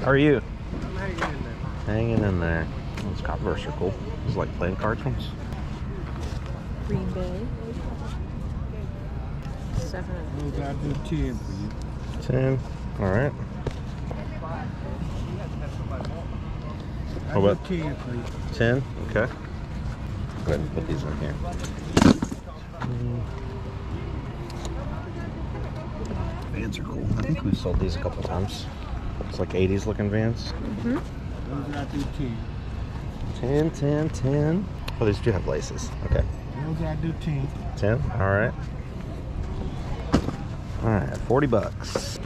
How are you? I'm hanging in there. Hanging in there. Those Converse are cool. Those like playing cards ones. Green Bay. Seven. Those I do 10 for you. Ten. All right. How about- 10 for. Ten. Okay. Go ahead and put these in here. Mm. Vans are cool. I think we've sold these a couple times. It's like 80s looking vans. Those I do 10. 10, 10, 10. Oh, these do have laces. Okay. Those I do 10. 10. All right. All right. 40 bucks.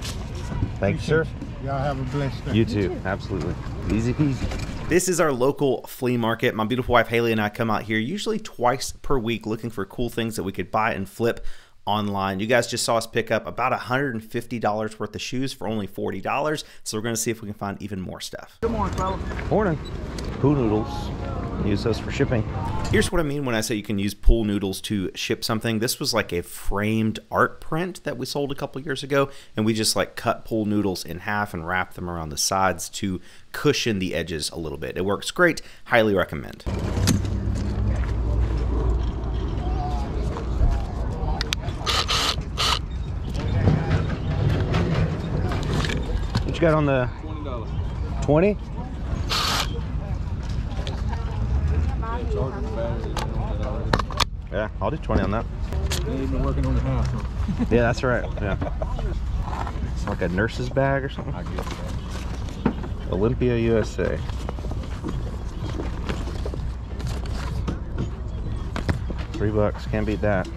Thank you, sir. Y'all have a blessed day. You too. Absolutely. Easy peasy. This is our local flea market. My beautiful wife Hayley and I come out here usually twice per week looking for cool things that we could buy and flip online. You guys just saw us pick up about $150 worth of shoes for only $40. So we're going to see if we can find even more stuff. Good morning. Poo noodles. Use those for shipping. Here's what I mean when I say you can use pool noodles to ship something. This was like a framed art print that we sold a couple years ago, and we just like cut pool noodles in half and wrap them around the sides to cushion the edges a little bit. It works great. Highly recommend. Got on the 20? Yeah, I'll do 20 on that. Working on the house. Yeah, that's right. Yeah. It's like a nurse's bag or something. I guess so. Olympia, USA. Three bucks, can't beat that.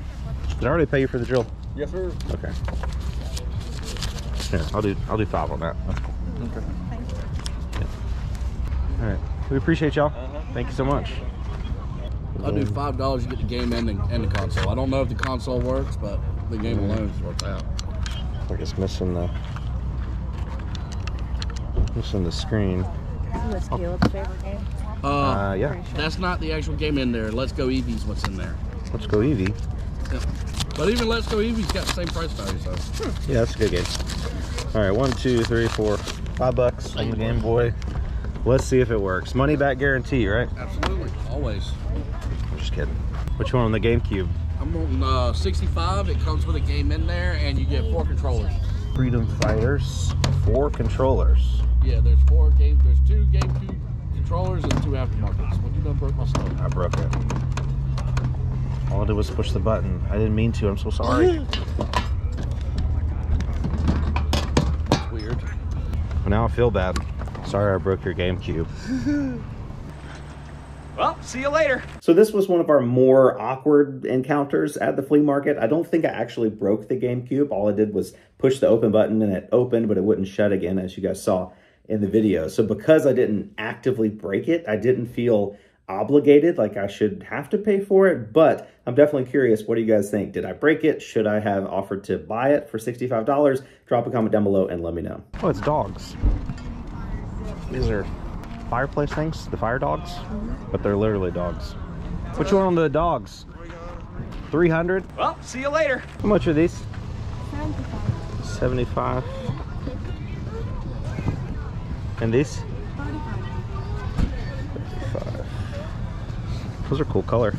Did I already pay you for the drill? Yes, sir. Okay. Here, I'll do I'll do five on that. That's cool. Okay. All right. We appreciate y'all. Thank you so much. I'll do five dollars. You get the game and the, and the console. I don't know if the console works, but the game alone works out. I guess missing the missing the screen. What's Caleb's favorite game? Uh, Uh, yeah. that's not the actual game in there. Let's Go Eevee's what's in there. Let's go Eevee. Yeah. But even Let's Go Eevee's got the same price value, so Yeah, that's a good game. All right, one, two, three, four, five bucks on the Game Boy. Let's see if it works. Money back guarantee, right? absolutely, always. I'm just kidding. Which one on the GameCube? I'm on uh, 65. It comes with a game in there, and you get four controllers. Freedom Fighters, four controllers. Yeah, there's four games. There's two GameCube controllers and two aftermarkets. Well, you done broke my stuff. I broke it. All I did was push the button. I didn't mean to. I'm so sorry. It's weird. Well, now I feel bad. Sorry I broke your GameCube. Well, see you later. So this was one of our more awkward encounters at the flea market. I don't think I actually broke the GameCube. All I did was push the open button and it opened, but it wouldn't shut again, as you guys saw in the video. So because I didn't actively break it, I didn't feel obligated like I should have to pay for it, but I'm definitely curious. What do you guys think? Did I break it? Should I have offered to buy it for $65? Drop a comment down below and let me know. Oh, it's dogs. These are fireplace things, the fire dogs, but they're literally dogs. Which one on the dogs? 300? Well, see you later. How much are these? 75. And these? Those are cool color.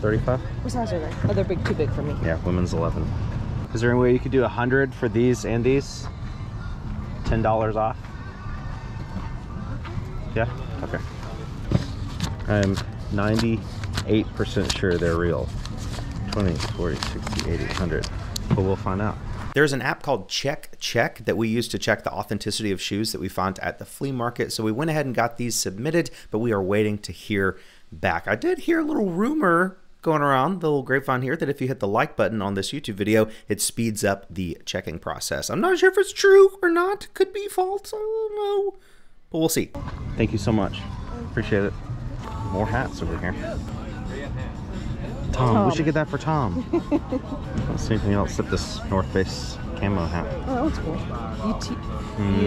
35? What size are they? Oh, they're big, too big for me. Yeah, women's 11. Is there any way you could do a 100 for these and these? $10 off? Yeah? Okay. I'm 98% sure they're real. 20, 40, 60, 80, 100. But we'll find out. There's an app called Check Check that we use to check the authenticity of shoes that we find at the flea market. So we went ahead and got these submitted, but we are waiting to hear back. I did hear a little rumor going around the little grapevine here that if you hit the like button on this YouTube video, it speeds up the checking process. I'm not sure if it's true or not. Could be false. I don't know. But we'll see. Thank you so much. Appreciate it. More hats over here. Tom, we should get that for Tom. Let's see anything else except this North Face camo hat. Oh, that looks cool. UT, Mm,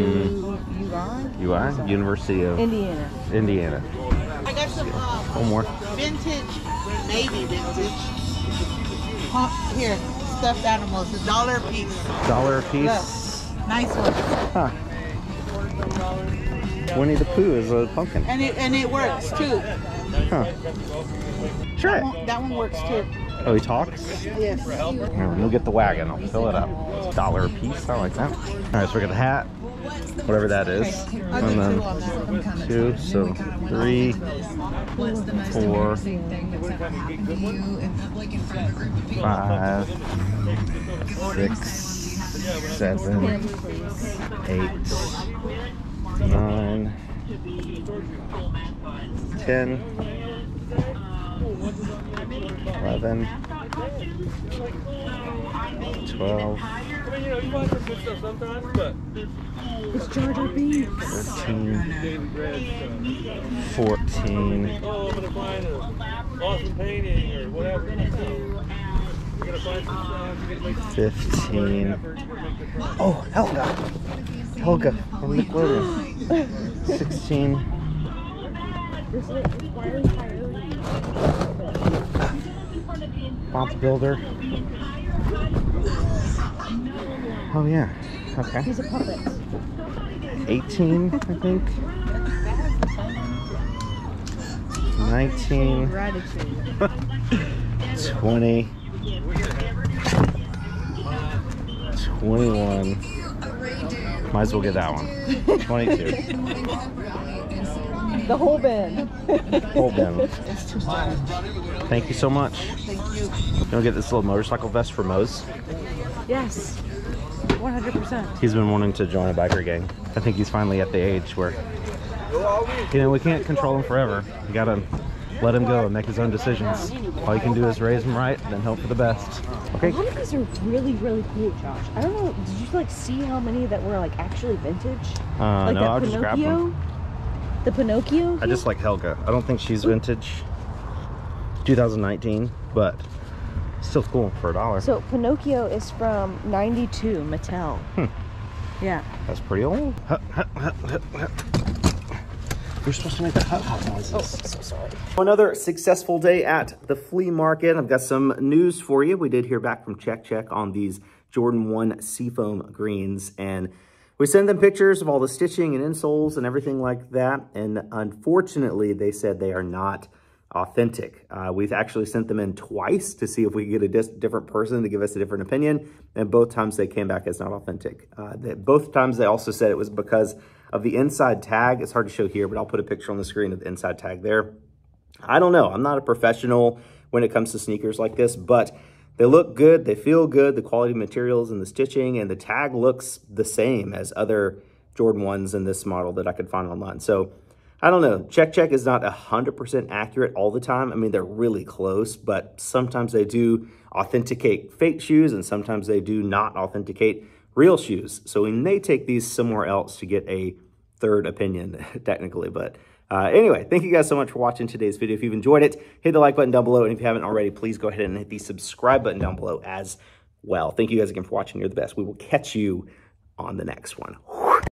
U, UI? UI? University of Indiana. Indiana. I got some uh, One more. vintage, maybe vintage. Huh, here, stuffed animals, a dollar a piece. Dollar a piece. Nice one. Huh. Winnie the Pooh is a pumpkin. And it and it works too. Huh. Try That one, that one works too. Oh, he talks? Yes. Here, You'll get the wagon. I'll fill it up. Dollar a piece. I like that. All right, so we got the hat, whatever that is, and then two on that. two, so three, four, five, six, seven, eight, nine, ten, eleven, twelve. It's Jar Jar Binks. 13, 14, Oh, I'm gonna find an awesome painting or whatever. You're gonna find some stuff. You're gonna make 15. Oh, Helga. Helga from Nickelodeon. 16. Bob Builder. Oh, yeah. Okay. He's a puppet. 18, I think. 19. 20 21 might as well get that one 22 The whole bin. hold them thank you so much you. to get this little motorcycle vest for Mose yes. 100%. he's been wanting to join a biker gang I think he's finally at the age where you know we can't control him forever you gotta let him go and make his own decisions all you can do is raise him right and hope for the best Okay. A lot of these are really, really cool, Josh. I don't know. Did you like see how many that were like actually vintage? uh, like no that I'll just grab Pinocchio. them The Pinocchio. I just like Helga. I don't think she's vintage. 2019, but still cool for a dollar. So Pinocchio is from '92, Mattel. Hmm. Yeah. That's pretty old. You're supposed to make the hut hut noises. Oh, so sorry. Another successful day at the flea market. I've got some news for you. We did hear back from Check Check on these Jordan 1 Seafoam greens, and we sent them pictures of all the stitching and insoles and everything like that. And unfortunately, they said they are not authentic. Uh, we've actually sent them in twice to see if we could get a dis- different person to give us a different opinion, and both times they came back as not authentic. Uh, they, both times they also said it was because of the inside tag. It's hard to show here, but I'll put a picture on the screen of the inside tag there. I don't know. I'm not a professional when it comes to sneakers like this, but they look good. They feel good. The quality materials and the stitching and the tag looks the same as other Jordan 1s in this model that I could find online. So I don't know. Check Check is not 100% accurate all the time. I mean, they're really close, but sometimes they do authenticate fake shoes and sometimes they do not authenticate real shoes. So we may take these somewhere else to get a third opinion, technically. But uh, anyway, thank you guys so much for watching today's video. If you've enjoyed it, hit the like button down below. And if you haven't already, please go ahead and hit the subscribe button down below as well. Thank you guys again for watching. You're the best. We will catch you on the next one.